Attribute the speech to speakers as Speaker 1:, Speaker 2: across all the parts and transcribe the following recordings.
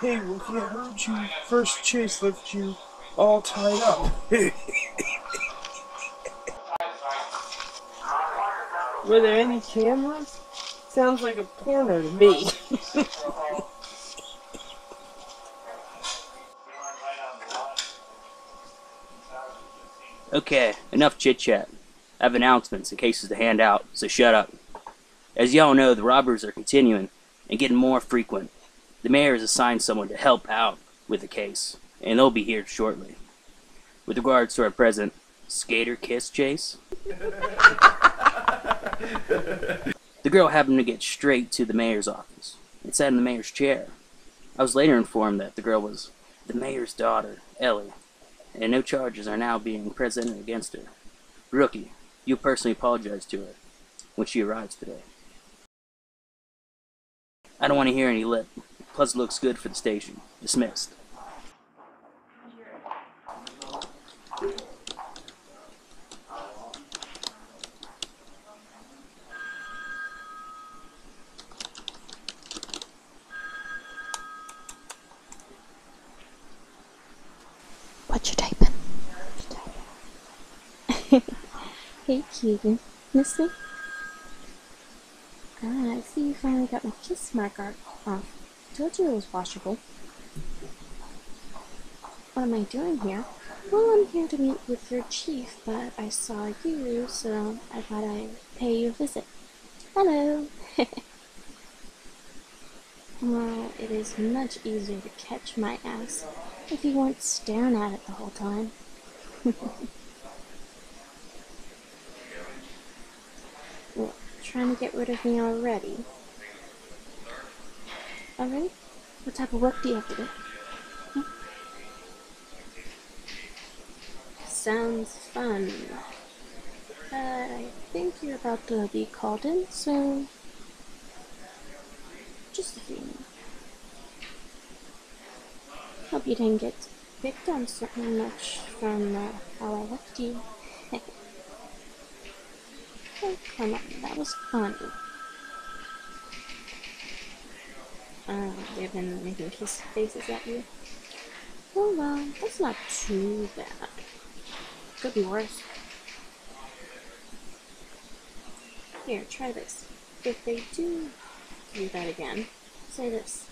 Speaker 1: Hey, Wookie, I heard you first chase left you all tied up. Were there any cameras? Sounds like a porno to me.
Speaker 2: Okay, enough chit chat. I have announcements and cases to hand out, so shut up. As y'all know, the robberies are continuing and getting more frequent. The mayor has assigned someone to help out with the case, and they'll be here shortly. With regards to our present skater kiss chase, the girl happened to get straight to the mayor's office and sat in the mayor's chair. I was later informed that the girl was the mayor's daughter, Ellie, and no charges are now being presented against her. Rookie, you personally apologize to her when she arrives today. I don't want to hear any lip. Plus, it looks good for the station. Dismissed.
Speaker 3: What you typing? hey, Keegan. Miss me? Ah, I see you finally got my kiss mark off. Told you it was washable. What am I doing here? Well, I'm here to meet with your chief, but I saw you, so I thought I'd pay you a visit. Hello! well, it is much easier to catch my ass if you weren't staring at it the whole time. well, trying to get rid of me already. Already? What type of work do you have to do? Hmm? Sounds fun. I think you're about to be called in, so just a few. Hope you didn't get picked on so much from uh, how I left you. Oh, come on, that was fun. Uh, they've been making kiss faces at you. Oh well, that's not too bad. Could be worse. Here, try this. If they do do that again, say this.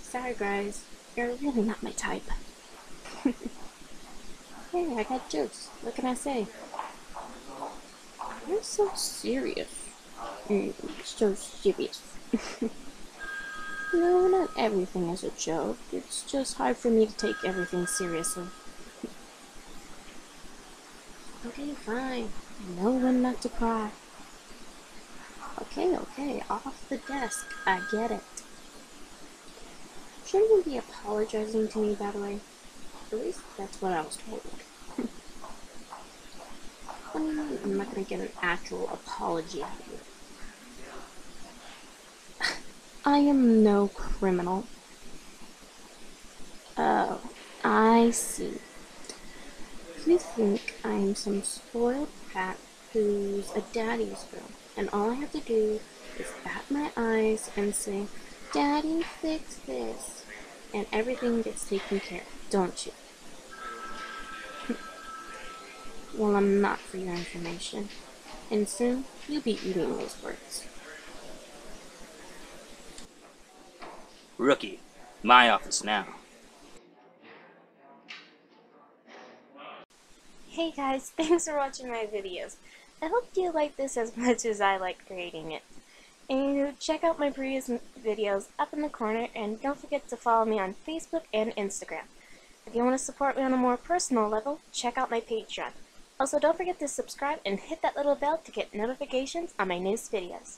Speaker 3: Sorry guys, you're really not my type. hey, I got jokes. What can I say? You're so serious. Mm, so serious. no, not everything is a joke. It's just hard for me to take everything seriously. okay, fine. Know when not to cry. Okay, okay, off the desk. I get it. Shouldn't you be apologizing to me, by the way? At least that's what I was told. I'm not gonna get an actual apology out of you. I am no criminal. Oh, I see. You think I'm some spoiled brat who's a daddy's girl, and all I have to do is bat my eyes and say, Daddy, fix this, and everything gets taken care of, don't you? Well, I'm not for your information, and soon you'll be eating those words.
Speaker 2: Rookie, my office now.
Speaker 3: Hey guys, thanks for watching my videos. I hope you like this as much as I like creating it. And check out my previous videos up in the corner and don't forget to follow me on Facebook and Instagram. If you want to support me on a more personal level, check out my Patreon. Also, don't forget to subscribe and hit that little bell to get notifications on my newest videos.